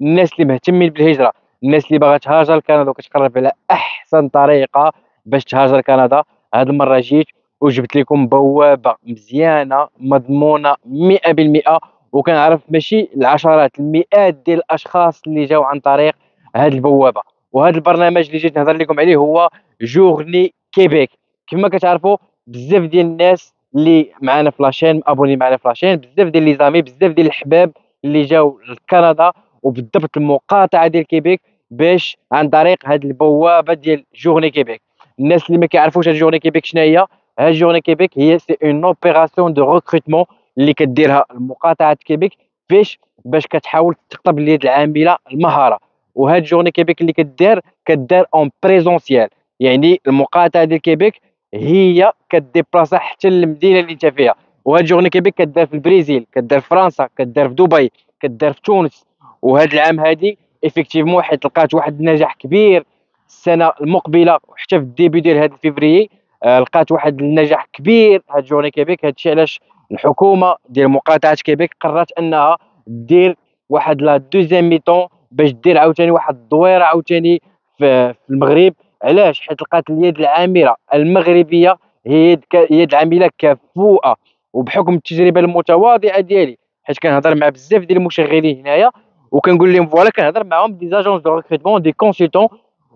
الناس اللي مهتمين بالهجرة الناس اللي باغا تهاجر لكندا وكتقرب على أحسن طريقة باش تهاجر لكندا. هاد المرة جيت وجبت لكم بوابة مزيانة مضمونة مئة بالمئة وكنعرف ماشي العشرات المئات ديال الأشخاص اللي جاو عن طريق هاد البوابة. وهذا البرنامج اللي جيت نهضر لكم عليه هو journée Québec كما كتعرفوا بزاف ديال الناس اللي معنا في la chaîne abonnés معنا في la chaîne بزاف ديال les amis بزاف ديال الحباب اللي جاو لكندا. وبالضبط المقاطعة ديال كيبيك باش عن طريق هذه البوابة ديال journée Québec الناس اللي ما كيعرفوش هاد journée Québec شنو هي هاد journée Québec هي c'est une opération de recrutement اللي كديرها مقاطعه كيبيك باش باش كتحاول تستقطب اليد العاملة المهارة. وهاد journée Québec اللي كدار كدار en présentiel يعني المقاطعة ديال كيبيك هي كديبلاصا حتى للمدينة اللي انت فيها. وهاد journées Québec كدار في البرازيل كدار في فرنسا كدار في دبي كدار في تونس. وهاد العام هادي effectivement حيت لقات واحد النجاح كبير السنة المقبلة وحتى في الديبي ديال هاد فيفري آه لقات واحد النجاح كبير هاد journées Québec. هادشي علاش الحكومة ديال مقاطعة كيبيك قررت أنها دير واحد la deuxième mi-temps باش دير عاوتاني واحد الدويرة عاوتاني في المغرب. علاش؟ حيت لقات اليد العاملة المغربية هي يد اليد العاملة كفؤه وبحكم التجربة المتواضعة ديالي حيت كنهضر مع بزاف ديال المشغلين هنايا وكنقول لهم voilà كنهضر معاهم des agences de recrutement des consultants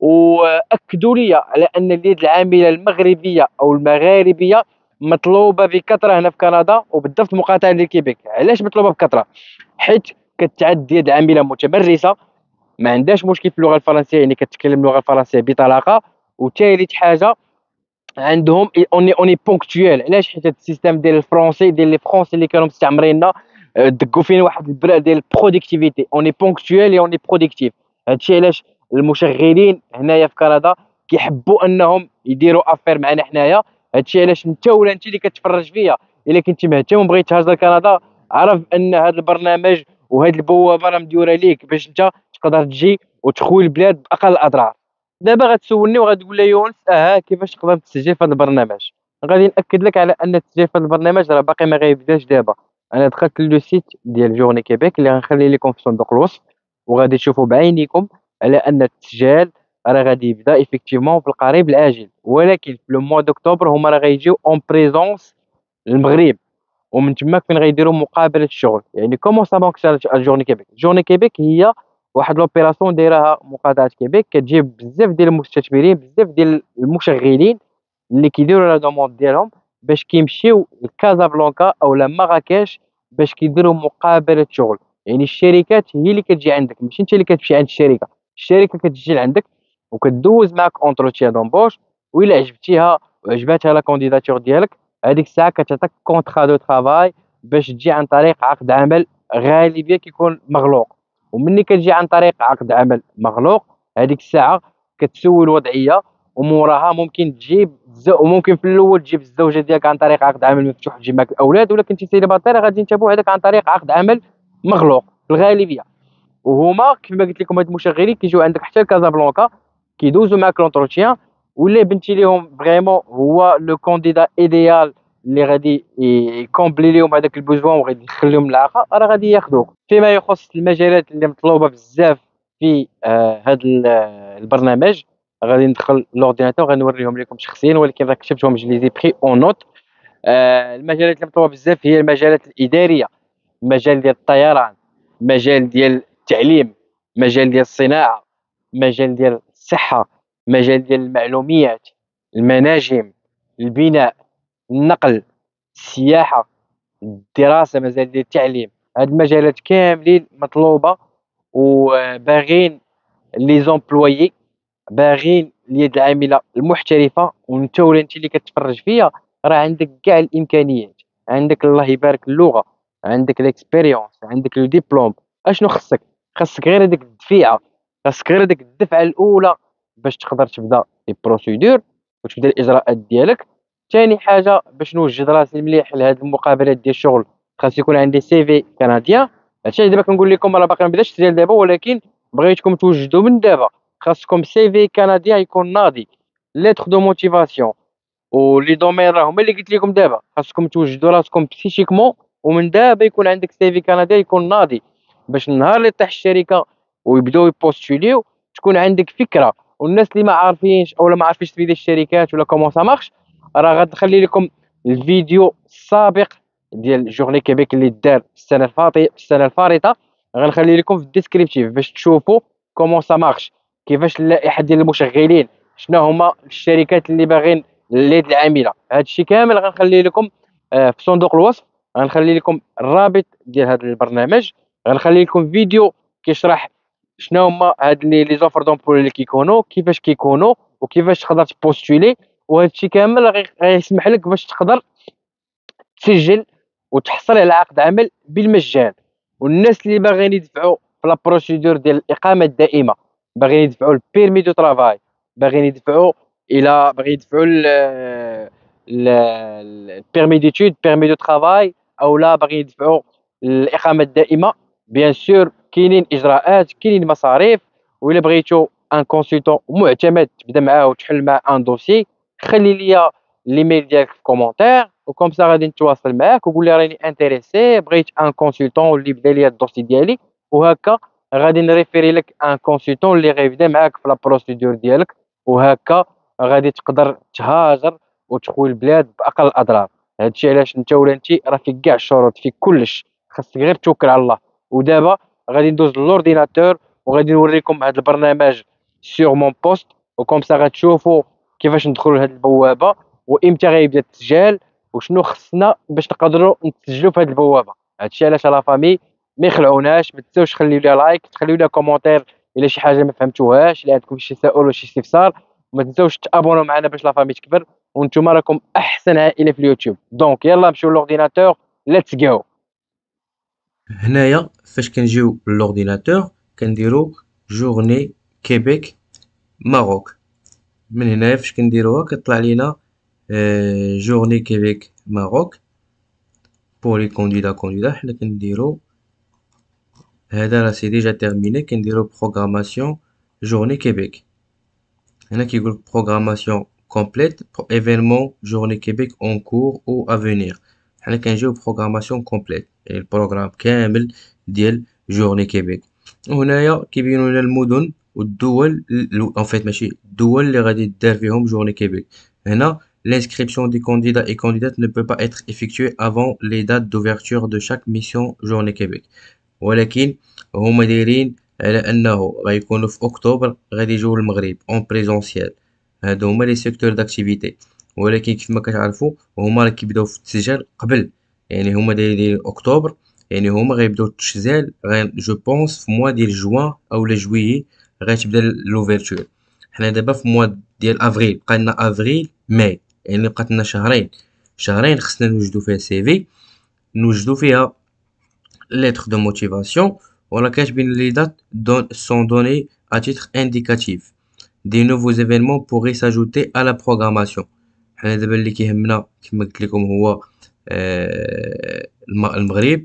وأكدوا لي على ان اليد العاملة المغربية أو المغاربية مطلوبة بكثره هنا في كندا وبالضبط مقاطعه ديال كيبيك علاش مطلوبة بكثره حيت كتعد يد عاملة متمرسة ما عندهاش مشكل في اللغة الفرنسية يعني كتكلم اللغة الفرنسية بطلاقة وثالث حاجة عندهم on est on est ponctuel علاش؟ حيت ال système ديال الفرونسي ديال les Français اللي كانوا مستعمريننا دقوا فينا واحد البراء ديال ال productivité. on est ponctuel on est productif هادشي علاش المشغلين هنايا في كندا كيحبوا انهم يديروا affaires معنا حنايا. هادشي علاش انت ولا انت اللي كتفرج فيا الا كنتي مهتم وبغيتي تهاجر لكندا عرف ان هذا البرنامج وهاد البوابة راه مديوره ليك باش انت تقدر تجي وتخوي البلاد بأقل الاضرار دابا غتسولني وغتقول لي يونس آه كيفاش تقدر تسجل في هذا البرنامج؟ غادي نأكد لك على أن التسجيل في هذا البرنامج راه باقي ما غيبداش دابا. أنا دخلت le site ديال journées Québec اللي غنخلي لكم في صندوق الوصف وغادي تشوفوا بعينيكم على أن التسجيل راه غادي يبدأ effectivement في القريب العاجل ولكن في le mois d'octobre هما راه غيجيو en présence المغرب. ومن تما فين غيديروا مقابله الشغل. يعني comment ça fonctionne journées Québec؟ journées Québec هي واحد l'opération دايرها مقاطعة كيبيك كتجيب بزاف ديال المستثمرين بزاف ديال المشغلين اللي كيديروا la demande ديالهم باش كيمشيو لكازابلانكا أو مراكش باش كيديروا مقابلة شغل. يعني الشركات هي اللي كتجي عندك ماشي انت اللي كتمشي عند الشركة. الشركة كتجي لعندك وكدوز معك entretien d'embauche وإلا عجبتيها وعجباتها la candidature ديالك هذيك الساعة كتعطيك contrat de travail باش تجي عن طريق عقد عمل غالبية كيكون مغلوق. ومني كتجي عن طريق عقد عمل مغلوق هذيك الساعة كتسوي الوضعيه وموراها ممكن تجيب وممكن في الأول تجيب الزوجة ديالك عن طريق عقد عمل مفتوح تجيب معك الأولاد ولا كنتي célibataire غادي نتابعوا هذاك عن طريق عقد عمل مغلوق في الغالبية. وهما كما قلت لكم هاد المشغلين كيجيو عندك حتى لكازابلانكا كيدوزو معاك l'entretien ولا بنتي ليهم vraiment هو le candidat idéal اللي غادي ي combler لهم هذاك ال besoin وغادي يدخل لهم العاقه راه غادي ياخذوك فيما يخص المجالات اللي مطلوبة بزاف في هذا آه البرنامج غادي ندخل l'ordinateur غنوريهم لكم شخصيا ولكن راه كتبتهم je l'ai pris en note آه المجالات مطلوبة بزاف هي المجالات الإدارية مجال ديال الطيران مجال ديال التعليم مجال ديال الصناعة مجال ديال الصحة مجال ديال المعلوميات المناجم البناء النقل السياحة الدراسة مجال ديال التعليم. هاد المجالات كاملين مطلوبة وباغين les employés باغين اليد العاملة المحترفة وانت ولا انت اللي كتفرج فيا راه عندك كاع الإمكانيات. عندك الله يبارك اللغة عندك l'expérience عندك le diplôme أشنو خصك؟ خصك غير هذيك الدفيعة. خصك غير هذيك الدفعة الأولى باش تقدر تبدا les procédures وتبدا الإجراءات ديالك. ثاني حاجة باش نوجد راسي مليح لهاد المقابلات ديال الشغل. خاص يكون عندي CV canadien. هادشي دابا كنقول لكم راه باقي ما بداش التسجيل دابا ولكن بغيتكم توجدوا من دابا. خاصكم CV canadien يكون ناضي lettre de motivation و les domaines راه هما اللي قلت لكم دابا خاصكم توجدوا راسكم psychiquement ومن دابا يكون عندك CV canadien يكون ناضي باش النهار اللي طيح الشركة ويبداو ي postuler يو تكون عندك فكره والناس اللي ما عارفينش اولا ما عارفينش تفيد الشركات ولا comment ça marche راه غنخلي لكم الفيديو السابق ديال journées Québec اللي دار السنة الفاطي السنة الفارطه غنخلي لكم في ال descriptif باش تشوفوا comment ça marche كيفاش اللائحه ديال المشغلين؟ شنو هما الشركات اللي باغيين اليد العاملة؟ هادشي كامل غنخلي لكم آه، في صندوق الوصف. غنخلي لكم الرابط ديال هذا البرنامج. غنخلي لكم فيديو كيشرح شنو هما هاد les offres d'emploi اللي كيكونوا كيفاش كيكونوا وكيفاش تقدر ت postuler. وهذا الشيء كامل غيسمح لك باش تقدر تسجل وتحصل على عقد عمل بالمجان. والناس اللي باغيين يدفعوا في la procédure ديال الإقامة الدائمة باغيين يدفعوا ال permis de travail باغيين يدفعوا إلى باغيين يدفعوا ال permis d'études permis de travail أو لا باغيين يدفعوا الإقامة الدائمة. bien sûr كاينين إجراءات كاينين مصاريف وإلا بغيتو un consultant معتمد تبدا معاه وتحل معاه un dossier خلي ليا l'email ديالك في commentaire و comme ça غادي نتواصل معاك وقول لي راني intéressé بغيت un consultant اللي يبدا ليا ال dossier ديالي وهكا غادي ن référer لك un consultant اللي غيبدا معاك في la procédure ديالك وهكا غادي تقدر تهاجر وتخوي البلاد بأقل الاضرار هادشي علاش انت ولا انت راه فيك كاع الشروط فيك كلش. خاصك غير توكل على الله. ودابا غادي ندوز l'ordinateur وغادي نوريكم هذا البرنامج sur mon poste و comme ça غتشوفوا كيفاش ندخلوا لهاد البوابة وإمتى غيبدا التسجيل وشنو خصنا باش نقدروا نتسجلوا في هاد البوابة. هادشي علاش la famille ما يخلعوناش ما تنساوش تخليو لي like تخليو لي commentaire إلا شي حاجة ما فهمتوهاش إلا عندكم شي تساؤل ولا شي استفسار. وما تنساوش ت abonner وا معنا باش la famille تكبر. وأنتم راكم أحسن عائلة في اليوتيوب. donc يلا نمشيو l'ordinateur let's go هنايا فاش كنجيو l'ordinateur كنديرو journée Québec Maroc من هنايا فاش كنديروها كطلع لينا journée Québec Maroc pour les candidats candidates حنا كنديرو هذا راه c'est déjà terminé كنديرو programmation journée Québec هنا كيقول programmation complète événements journée Québec en cours ou à venir حنا كنجيو programmation complète يعني ال programme كامل ديال journée Québec وهنايا كيبينوا لنا المدن والدول en fait ماشي الدول اللي غادي دار فيهم journée Québec هنا l'inscription des candidats et candidates ne peut pas être effectuée avant les dates d'ouverture de chaque mission journée Québec. ولكن هما دايرين على انه غيكونوا في اكتوبر غادي يجيو للمغرب en présentiel هادو هما les secteurs d'activité ولكن كيف ما كتعرفوا هما راه كيبداو في التسجيل قبل. يعني هما دايرين اكتوبر يعني هما غيبداو غير je pense في mois ديال juin ou juillet غتبدا l'ouverture حنا دابا في mois ديال أفريل بقى لنا أفريل ماي. يعني بقات لنا شهرين. شهرين خصنا نوجدو فيها CV نوجدو فيها lettre de motivation ولا كاتبين les dates sont données à titre indicatif. Des nouveaux événements pourraient s'ajouter à la programmation. حنا دابا اللي كيهمنا كما قلت لكم هو آه المغرب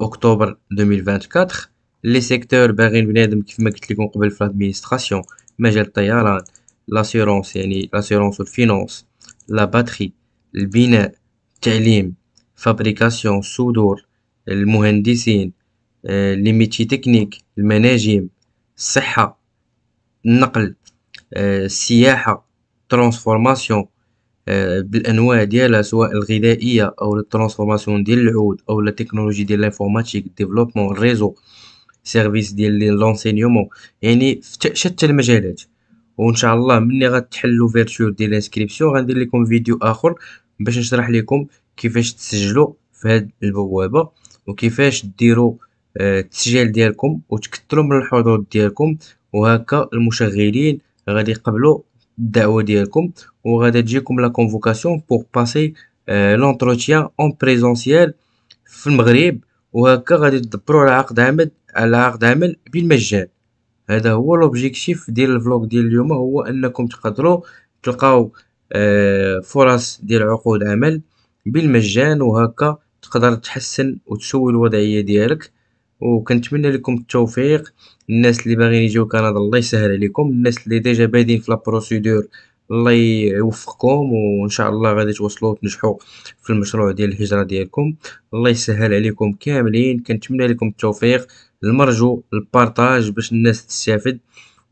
اكتوبر 2024 les secteurs باغيين بنادم كيف ما قلت لكم قبل في ال administration مجال الطيران l'assurance يعني l'assurance وال finance le bâtiment البناء التعليم fabrication الصدور المهندسين les métiers techniques المناجم الصحة النقل السياحة transformation بالأنواع ديالها سواء الغذائية أو ال transformation ديال العود أو la technologie ديال ال informatique développement ال réseau service ديال l'enseignement يعني في شتى المجالات. وإن شاء الله ملي غتحل l'ouverture ديال ال inscription غندير لكم فيديو آخر باش نشرح لكم كيفاش تسجلوا في هاد البوابة. وكيفاش ديروا التسجيل ديالكم وتكثروا من الحضور ديالكم. وهكا المشغلين غادي يقبلوا الدعوة ديالكم وغادي تجيكم la convocation pour passer l'entretien en présentiel في المغرب. وهكا غادي تدبروا على عقد عمل على عقد عمل بالمجان. هذا هو l'objectif ديال ال vlog ديال اليوم. هو أنكم تقدروا تلقاو فرص ديال عقود عمل بالمجان. وهكا تقدر تحسن وتسوي الوضعية ديالك وكنتمنى لكم التوفيق. الناس اللي باغيين يجيو كندا الله يسهل عليكم. الناس اللي déjà بادين في la procédure الله يوفقكم وإن شاء الله غادي توصلوا وتنجحوا في المشروع ديال الهجرة ديالكم. الله يسهل عليكم كاملين. كنتمنى لكم التوفيق. المرجو ال partage باش الناس تستافد.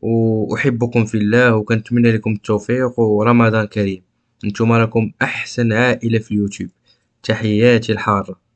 وأحبكم في الله وكنتمنى لكم التوفيق. ورمضان كريم. نتوما راكم أحسن عائلة في اليوتيوب. تحياتي الحارة.